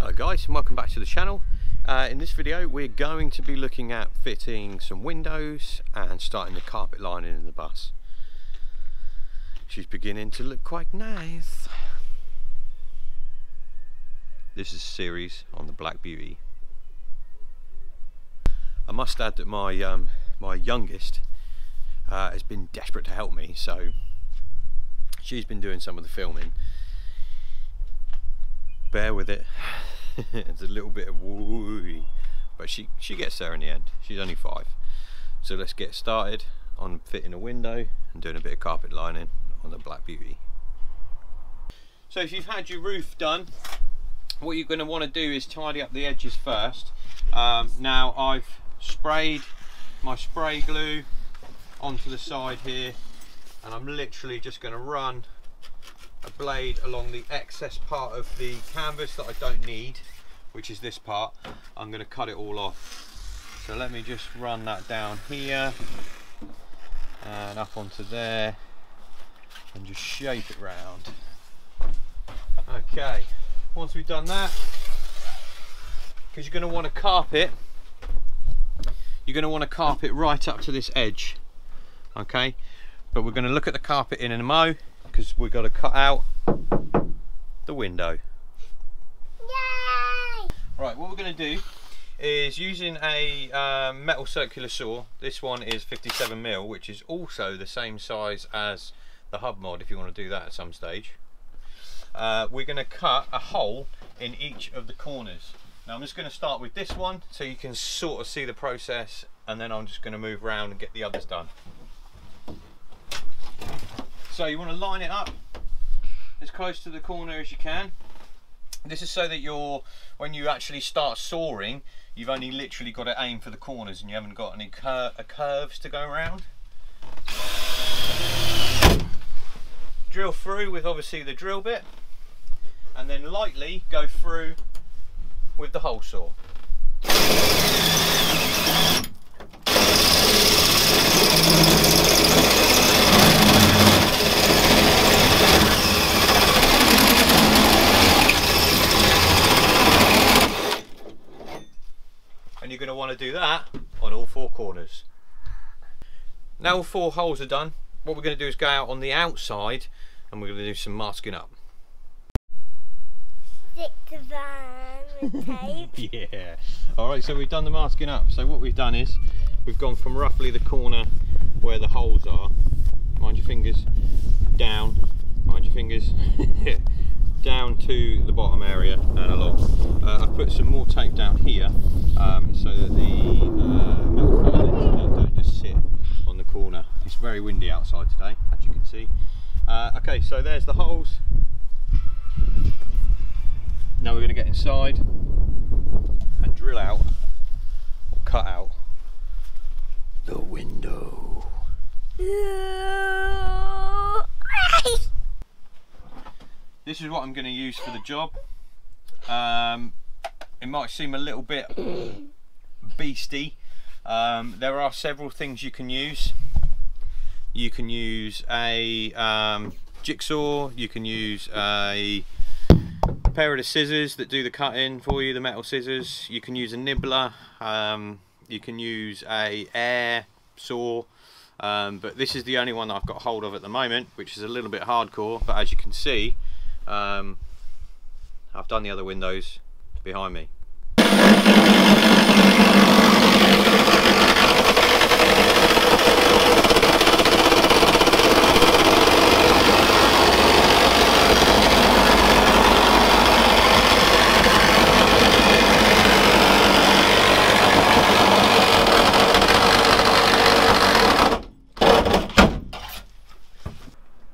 Hello guys and welcome back to the channel. Uh, in this video we're going to be looking at fitting some windows and starting the carpet lining in the bus. She's beginning to look quite nice. This is a series on the Black Beauty. I must add that my um, my youngest uh, has been desperate to help me so she's been doing some of the filming bear with it. it's a little bit of woo but she, she gets there in the end. She's only five. So let's get started on fitting a window and doing a bit of carpet lining on the Black Beauty. So if you've had your roof done, what you're going to want to do is tidy up the edges first. Um, now I've sprayed my spray glue onto the side here and I'm literally just going to run a blade along the excess part of the canvas that I don't need which is this part. I'm going to cut it all off. So let me just run that down here and up onto there and just shape it round. Okay once we've done that because you're going to want to carpet you're going to want to carpet right up to this edge okay? But we're going to look at the carpet in a mo because we've got to cut out the window. Yay! Right, what we're going to do is using a um, metal circular saw. This one is 57 mil, which is also the same size as the hub mod if you want to do that at some stage. Uh, we're going to cut a hole in each of the corners. Now I'm just going to start with this one so you can sort of see the process and then I'm just going to move around and get the others done. So you want to line it up as close to the corner as you can. This is so that you're, when you actually start sawing, you've only literally got to aim for the corners and you haven't got any cur uh, curves to go around. Drill through with obviously the drill bit and then lightly go through with the hole saw. and you're going to want to do that on all four corners. Now all four holes are done, what we're going to do is go out on the outside and we're going to do some masking up. Stick to van with tape. yeah. Alright, so we've done the masking up. So what we've done is we've gone from roughly the corner where the holes are, mind your fingers, down, mind your fingers, down to the bottom area and along. Uh, I've put some more tape down here um, so that the uh, metal filings don't just sit on the corner. It's very windy outside today, as you can see. Uh, okay, so there's the holes. Now we're going to get inside and drill out or cut out the window. This is what I'm going to use for the job. Um, it might seem a little bit beasty. Um, there are several things you can use. You can use a um, jigsaw, you can use a pair of the scissors that do the cutting for you, the metal scissors. You can use a nibbler, um, you can use a air saw, um, but this is the only one I've got hold of at the moment, which is a little bit hardcore, but as you can see, um, I've done the other windows behind me.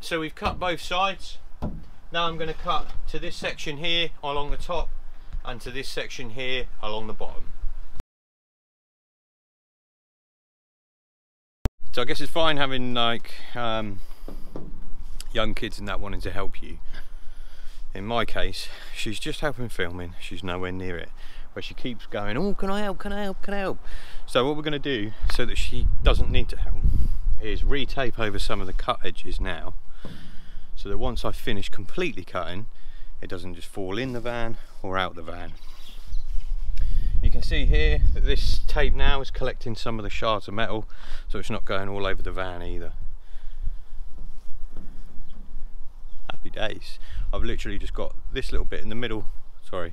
So we've cut both sides. Now I'm going to cut to this section here along the top and to this section here along the bottom. So I guess it's fine having like um, young kids and that wanting to help you. In my case, she's just helping filming, she's nowhere near it. Where she keeps going, oh can I help, can I help, can I help? So what we're going to do, so that she doesn't need to help, is re-tape over some of the cut edges now so that once I finish completely cutting it doesn't just fall in the van or out the van. You can see here that this tape now is collecting some of the shards of metal so it's not going all over the van either. Happy days. I've literally just got this little bit in the middle, sorry,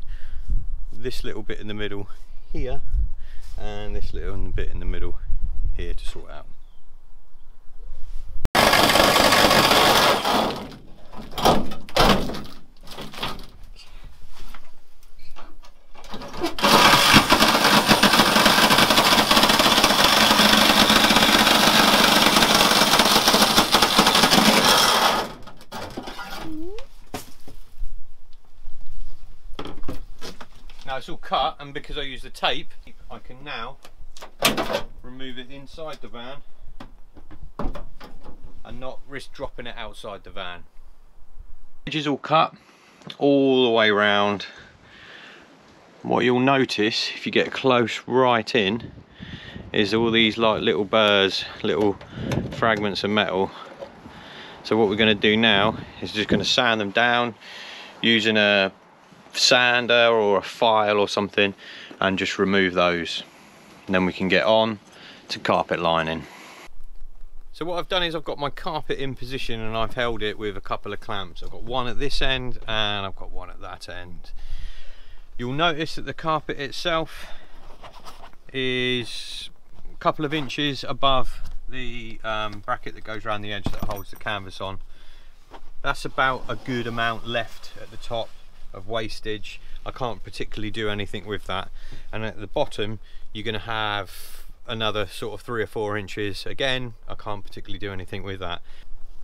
this little bit in the middle here and this little bit in the middle here to sort out. Now it's all cut and because I use the tape I can now remove it inside the van and not risk dropping it outside the van. Edge is all cut all the way around. What you'll notice if you get close right in is all these like little burrs, little fragments of metal. So what we're going to do now is just going to sand them down using a sander or a file or something and just remove those. And then we can get on to carpet lining. So what I've done is I've got my carpet in position and I've held it with a couple of clamps. I've got one at this end and I've got one at that end. You'll notice that the carpet itself is a couple of inches above the um, bracket that goes around the edge that holds the canvas on. That's about a good amount left at the top of wastage. I can't particularly do anything with that. And at the bottom you're going to have another sort of three or four inches. Again I can't particularly do anything with that.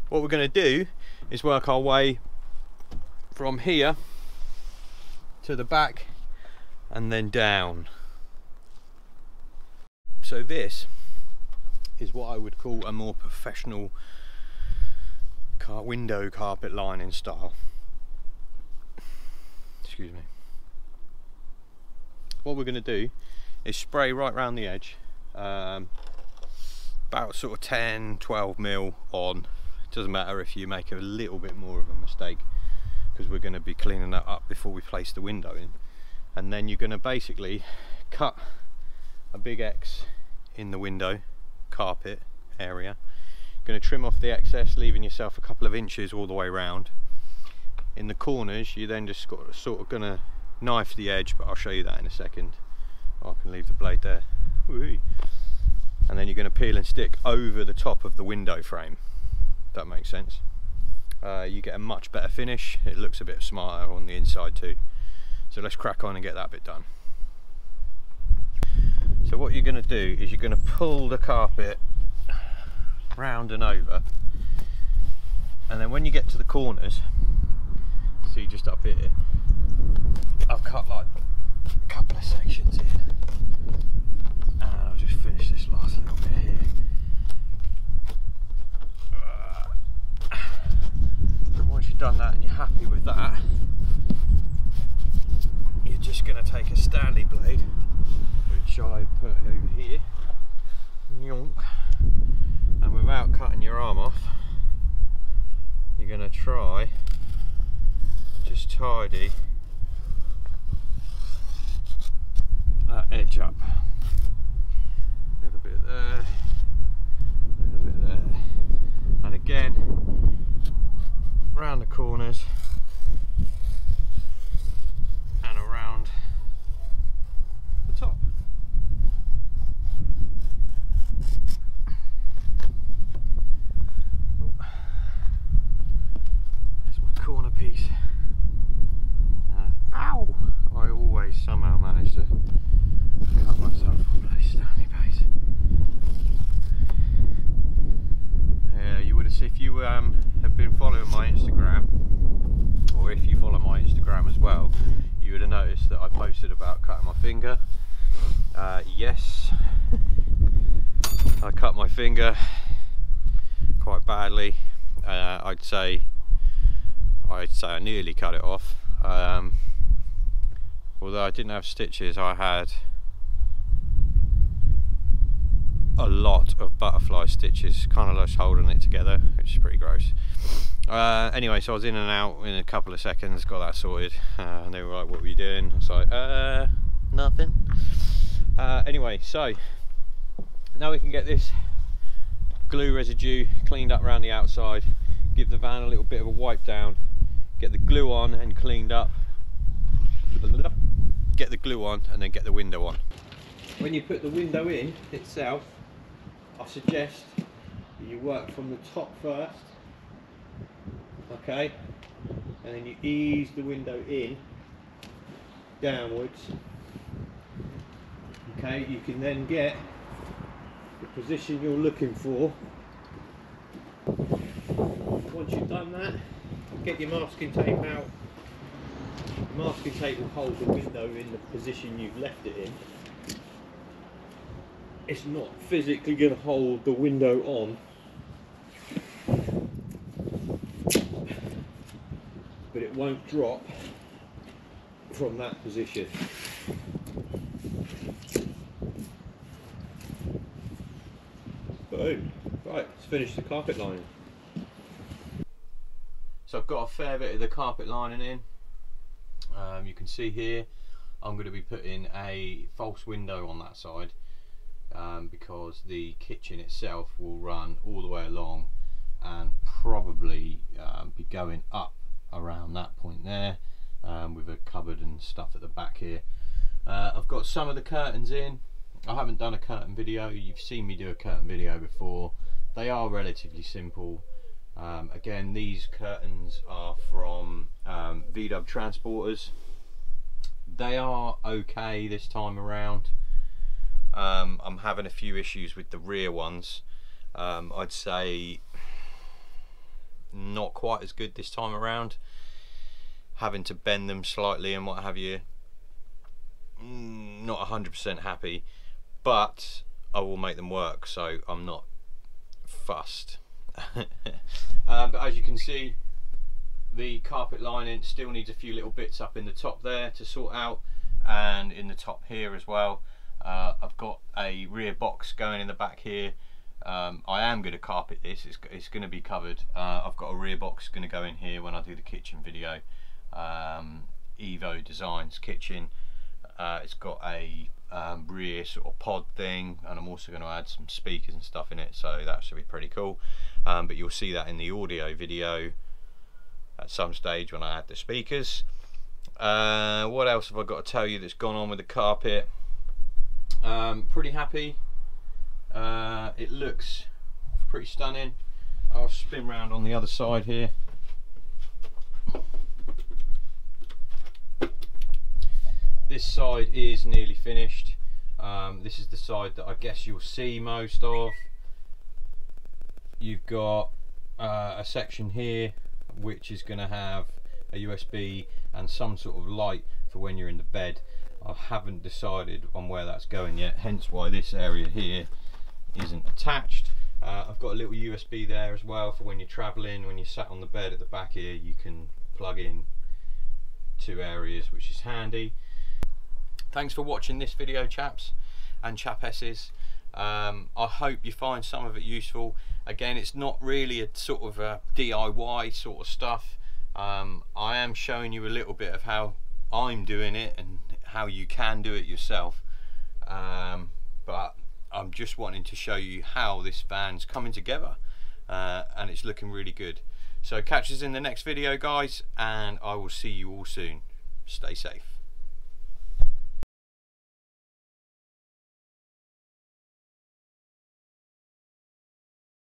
What we're going to do is work our way from here to the back and then down. So this is what I would call a more professional car window carpet lining style excuse me. What we're going to do is spray right around the edge, um, about sort of 10, 12 mil on. It doesn't matter if you make a little bit more of a mistake because we're going to be cleaning that up before we place the window in. And then you're going to basically cut a big X in the window carpet area. You're going to trim off the excess, leaving yourself a couple of inches all the way around in the corners you then just got sort of gonna knife the edge but I'll show you that in a second. Oh, I can leave the blade there. And then you're to peel and stick over the top of the window frame that makes sense. Uh, you get a much better finish. It looks a bit smarter on the inside too. So let's crack on and get that bit done. So what you're going to do is you're going to pull the carpet round and over. And then when you get to the corners see just up here, I've cut like a couple of sections in. And I'll just finish this last little bit here. And once you've done that and you're happy with that, you're just going to take a Stanley blade, which I put over here, and without cutting your arm off, you're going to try just tidy that edge up. A little bit there, a little bit there. And again, round the corners and around the top. Oh. There's my corner piece. Ow! I always somehow manage to cut myself on bloody Stanley base. Yeah, you would have if you um, have been following my Instagram, or if you follow my Instagram as well, you would have noticed that I posted about cutting my finger. Uh, yes, I cut my finger quite badly. Uh, I'd say I'd say I nearly cut it off. Um, although I didn't have stitches I had a lot of butterfly stitches kind of just holding it together which is pretty gross. Uh, anyway so I was in and out in a couple of seconds got that sorted uh, and they were like what were you doing? I was like uh nothing. Uh, anyway so now we can get this glue residue cleaned up around the outside give the van a little bit of a wipe down get the glue on and cleaned up get the glue on and then get the window on. When you put the window in itself I suggest you work from the top first okay? And then you ease the window in downwards okay? You can then get the position you're looking for. Once you've done that get your masking tape out masking tape will hold the window in the position you've left it in. It's not physically going to hold the window on. But it won't drop from that position. Boom. Right let's finish the carpet lining. So I've got a fair bit of the carpet lining in um, you can see here I'm going to be putting a false window on that side um, because the kitchen itself will run all the way along and probably um, be going up around that point there um, with a cupboard and stuff at the back here. Uh, I've got some of the curtains in. I haven't done a curtain video. You've seen me do a curtain video before. They are relatively simple. Um, again, these curtains are from um, VW Transporters. They are okay this time around. Um, I'm having a few issues with the rear ones. Um, I'd say not quite as good this time around. Having to bend them slightly and what have you. Mm, not 100% happy, but I will make them work, so I'm not fussed. uh, but as you can see, the carpet lining still needs a few little bits up in the top there to sort out, and in the top here as well. Uh, I've got a rear box going in the back here. Um, I am going to carpet this, it's, it's going to be covered. Uh, I've got a rear box going to go in here when I do the kitchen video. Um, Evo Designs kitchen. Uh, it's got a um, rear sort of pod thing and I'm also going to add some speakers and stuff in it so that should be pretty cool. Um, but you'll see that in the audio video at some stage when I add the speakers. Uh, what else have I got to tell you that's gone on with the carpet? Um, pretty happy. Uh, it looks pretty stunning. I'll spin round on the other side here. This side is nearly finished. Um, this is the side that I guess you'll see most of. You've got uh, a section here which is going to have a USB and some sort of light for when you're in the bed. I haven't decided on where that's going yet hence why this area here isn't attached. Uh, I've got a little USB there as well for when you're traveling. When you're sat on the bed at the back here you can plug in two areas which is handy. Thanks for watching this video chaps and chapesses um, I hope you find some of it useful. Again it's not really a sort of a DIY sort of stuff. Um, I am showing you a little bit of how I'm doing it and how you can do it yourself. Um, but I'm just wanting to show you how this van's coming together uh, and it's looking really good. So catch us in the next video guys and I will see you all soon. Stay safe